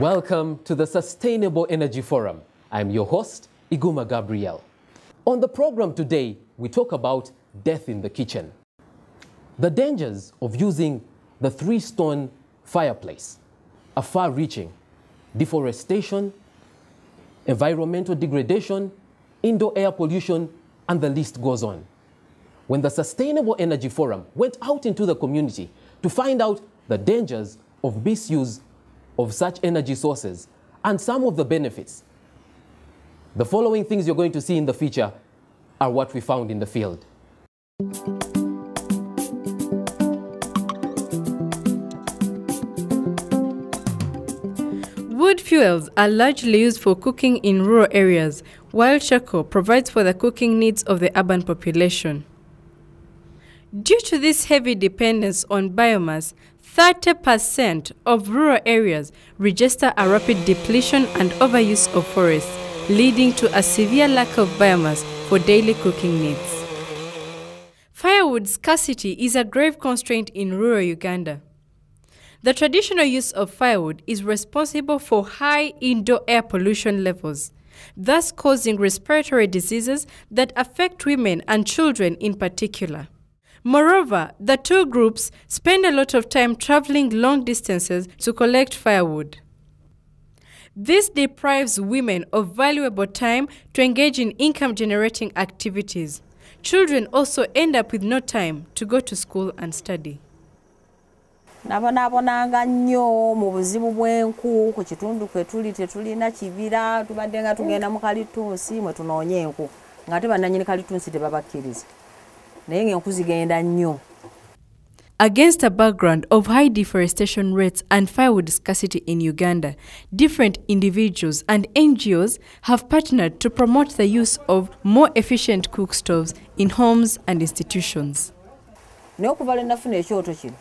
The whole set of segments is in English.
Welcome to the Sustainable Energy Forum. I'm your host, Iguma Gabriel. On the program today, we talk about death in the kitchen. The dangers of using the three stone fireplace are far reaching deforestation, environmental degradation, indoor air pollution, and the list goes on. When the Sustainable Energy Forum went out into the community to find out the dangers of misuse of such energy sources and some of the benefits, the following things you're going to see in the future are what we found in the field. Wood fuels are largely used for cooking in rural areas, while charcoal provides for the cooking needs of the urban population. Due to this heavy dependence on biomass, 30% of rural areas register a rapid depletion and overuse of forests, leading to a severe lack of biomass for daily cooking needs. Firewood scarcity is a grave constraint in rural Uganda. The traditional use of firewood is responsible for high indoor air pollution levels, thus causing respiratory diseases that affect women and children in particular. Moreover, the two groups spend a lot of time traveling long distances to collect firewood. This deprives women of valuable time to engage in income generating activities. Children also end up with no time to go to school and study. nnyo mu buzibu bw'enku ku kitundu tetulina kibira tubadde nga tugenda mu kalitunsi mwe tunoonya enku ng'ate bannanyini kalitunsi tebabakkiriza naye ng'enku zigenda nnyo. Against a background of high deforestation rates and firewood scarcity in Uganda, different individuals and NGOs have partnered to promote the use of more efficient cook stoves in homes and institutions. naye okuva lwe nafuna ekyoto kino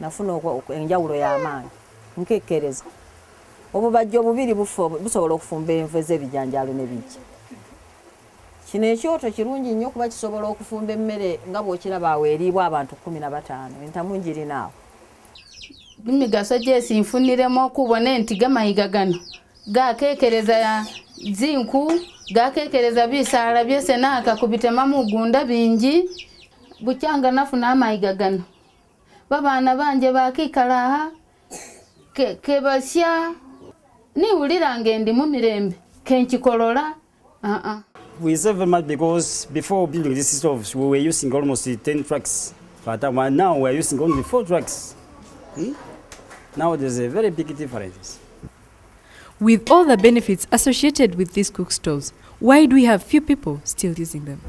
nafuna enjawulo y'amaanyi nkekkereza obubajjo bubiri bufa- busobola okufumba envu ez'ebijanjaalo ne kino ekyoto kirungi nnyo kuba kisobola okufumba emmere nga bw'okiraba awo eriibwa abantu kumi na bataano. Entamu ngirinaawo imigaso gyesi nfuniremu okubona enti gamayiga gano gakekereza zinku gakekereza bisaala byese nakakubitema mugunda bingi bukyanga nafuna amayiga gano babaana banje bakikala aha ke- kebasya niwulira nga ndi mu mirembe kenkikolola aa We save much because before building this system, we were using almost 10 trucks. But uh, now we're using only four trucks. Hmm? Now there's a very big difference. With all the benefits associated with these cook stoves, why do we have few people still using them?